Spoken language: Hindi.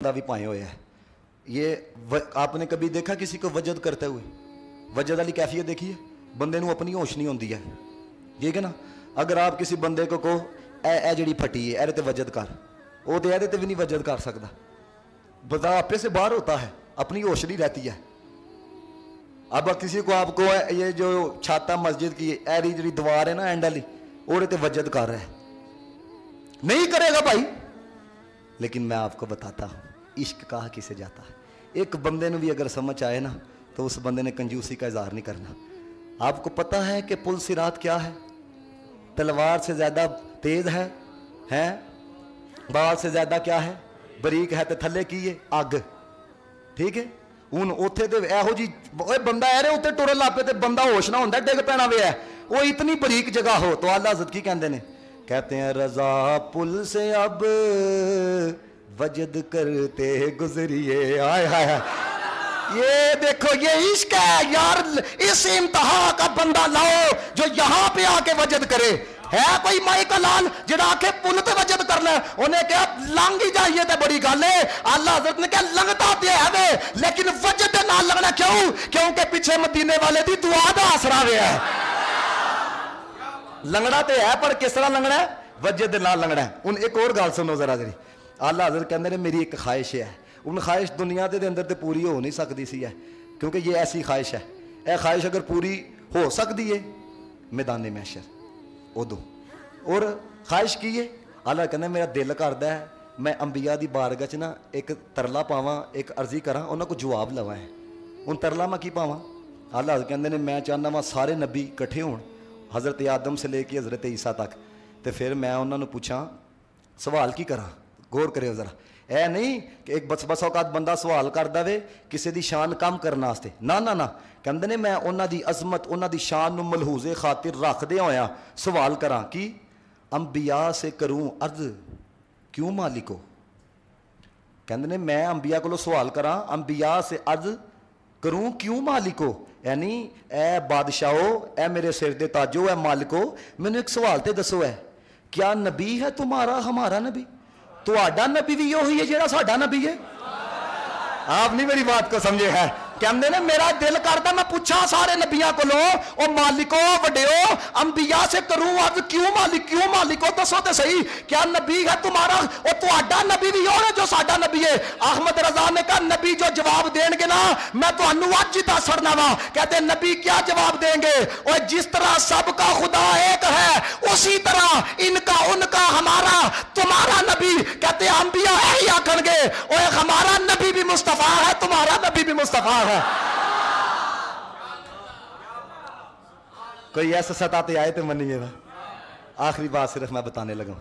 बंदा भी पाए हुए है ये व, आपने कभी देखा किसी को वजद करते हुए वजद वाली कैफियत देखी है बंदे ਨੂੰ ਆਪਣੀ ਹੋਸ਼ ਨਹੀਂ ਹੁੰਦੀ ਹੈ ਠੀਕ ਹੈ ਨਾ ਅਗਰ ਆਪ ਕਿਸੇ ਬੰਦੇ ਕੋ ਕੋ ਇਹ ਇਹ ਜਿਹੜੀ ਫਟੀ ਹੈ ਇਹਦੇ ਤੇ ਵਜਦ ਕਰ ਉਹ ਤੇ ਇਹਦੇ ਤੇ ਵੀ ਨਹੀਂ ਵਜਦ ਕਰ ਸਕਦਾ बंदा आपे से बाहर होता है अपनी होश नहीं रहती है अब किसी को आपको ये जो छाता मस्जिद की ऐरी जी दीवार है ना एंड वाली और ते वजद कर रहा है नहीं करेगा भाई लेकिन मैं आपको बताता हूँ इश्क कहा किसे जाता है एक बंदे ने भी अगर समझ आए ना तो उस बंदे ने कंजूसी का इजहार नहीं करना आपको पता है कि पुल सिरात क्या है तलवार से ज़्यादा तेज है हैं बाल से ज़्यादा क्या है ਬਰੀਕ ਹੈ ਤੇ ਥੱਲੇ ਕੀ ਹੈ ਅੱਗ ਠੀਕ ਹੈ ਹੁਣ ਉੱਥੇ ਤੇ ਇਹੋ ਜੀ ਓਏ ਬੰਦਾ ਇਹਦੇ ਉੱਤੇ ਟੁਰਨ ਲੱਪੇ ਤੇ ਬੰਦਾ ਹੋਸ਼ ਨਾ ਹੁੰਦਾ ਡਿੱਗ ਪੈਣਾ ਵੇ ਉਹ ਇਤਨੀ ਬਰੀਕ ਜਗ੍ਹਾ ਹੋ तो आला हजरत की कहते हैं कहते हैं, रजा पुल से अब वजद करते गुजरिए। आय हाय ये देखो, ये इश्क है, यार। इस इम्तहा का बंदा लाओ जो यहाँ पे आके वजद करे। है कोई माई का लाल? जरा आके पुल ते वजद कर ले, उन्हें क्या लंघ ही जाइए तो बड़ी गल है। अल्लाह हज़रत ने क्या लंघता ते है वे, लेकिन वजद ना लगना क्यों? क्योंकि पीछे मदीने वाले की दुआ का आसरा वे है। ਲੰਗੜਾ ਤੇ ਹੈ ਪਰ ਕਿਸ ਤਰ੍ਹਾਂ ਲੰਗਣਾ ਹੈ ਵਜਦ ਦੇ ਨਾਲ ਲੰਗਣਾ ਹੈ ਹੁਣ ਇੱਕ ਹੋਰ ਗੱਲ ਸੁਣੋ ਜ਼ਰਾ ਜਰੀ ਅੱਲਾ ਹਜ਼ਰਤ ਕਹਿੰਦੇ ਨੇ ਮੇਰੀ ਇੱਕ ਖਾਹਿਸ਼ ਹੈ ਹੁਣ ਖਾਹਿਸ਼ ਦੁਨੀਆ ਦੇ ਅੰਦਰ ਤੇ ਪੂਰੀ ਹੋ ਨਹੀਂ ਸਕਦੀ ਸੀ ਹੈ ਕਿਉਂਕਿ ਇਹ ਐਸੀ ਖਾਹਿਸ਼ ਹੈ ਇਹ ਖਾਹਿਸ਼ ਅਗਰ ਪੂਰੀ ਹੋ ਸਕਦੀ ਹੈ ਮੈਦਾਨੇ ਮਹਿਸ਼ਰ ਉਦੋਂ ਔਰ ਖਾਹਿਸ਼ ਕੀ ਹੈ ਅੱਲਾ ਕਹਿੰਦਾ ਮੇਰਾ ਦਿਲ ਕਰਦਾ ਹੈ ਮੈਂ ਅੰਬੀਆ ਦੀ ਬਾਰਗਾਹ 'ਚ ਨਾ ਇੱਕ ਤਰਲਾ ਪਾਵਾਂ ਇੱਕ ਅਰਜ਼ੀ ਕਰਾਂ ਉਹਨਾਂ ਕੋ ਜਵਾਬ ਲਵਾਂ ਹੁਣ ਤਰਲਾ ਮੈਂ ਕੀ ਪਾਵਾਂ ਅੱਲਾ ਕਹਿੰਦੇ ਨੇ ਮੈਂ ਚਾਹੁੰਦਾ ਵਾਂ ਸਾਰੇ ਨਬੀ ਇਕੱਠੇ ਹੋਣ ਹਜ਼ਰਤ हज़रत आदम से लेके हज़रत ईसा तक। तो फिर मैं उन्होंने पूछा, सवाल की करा? गौर करो ज़रा। ऐ नहीं कि एक बस बस औकात बंदा सवाल कर दे किसी की शान कम करने ना ना ना। कहें मैं उन्हों की अजमत, उन्हों की शान मलहूजे खातिर रखद हो सवाल करा कि अंबिया से करूँ अर्ज़? क्यों मालिको? कहें मैं अंबिया को सवाल करा, अंबिया से अर्ज़ करूँ क्यों मालिको? यानी ए बादशाहो ए मेरे सिर दे ताजो ए मालिको, मैंने एक सवाल तो दसो है क्या नबी है तुम्हारा, हमारा नबी? तो नबी भी यही है जरा सा नबी है? आप नहीं मेरी बात को समझे है। ਕਹਿੰਦੇ ਨੇ ਮੇਰਾ ਦਿਲ ਕਰਦਾ ਮੈਂ ਪੁੱਛਾਂ ਸਾਰੇ ਨਬੀਆਂ ਕੋਲੋਂ ਉਹ ਮਾਲਿਕੋ ਵੱਡਿਓ ਅੰਬੀਆ ਸੇ ਕਰੂੰ ਅਰਜ਼ ਕਿਉਂ ਮਾਲਿਕ ਕਿਉਂ ਮਾਲਿਕੋ ਦੱਸੋ ਤੇ ਸਹੀ ਕਿਆ ਨਬੀ ਹੈ ਤੁਹਾਡਾ ਉਹ ਤੁਹਾਡਾ ਨਬੀ ਵੀ ਉਹ ਹੈ ਜੋ ਸਾਡਾ ਨਬੀ ਹੈ ਅਹਿਮਦ ਰਜ਼ਾ ਨੇ ਕਹਾ ਨਬੀ ਜੋ ਜਵਾਬ ਦੇਣਗੇ ਨਾ ਮੈਂ ਤੁਹਾਨੂੰ ਅੱਜ ਹੀ ਦੱਸ ਛੜਨਾ ਵਾ कहते नबी क्या जवाब देंगे और जिस तरह सबका खुदा एक है उसी तरह इनका उनका हमारा तुम्हारा नबी कहते अंबिया ही आखणगे और हमारा नबी भी मुस्तफ़ा है, तुम्हारा नबी भी मुस्तफ़ा है। कोई ऐसा सताते आए तो मनिएगा आखिरी बात सिर्फ़ मैं बताने लगा।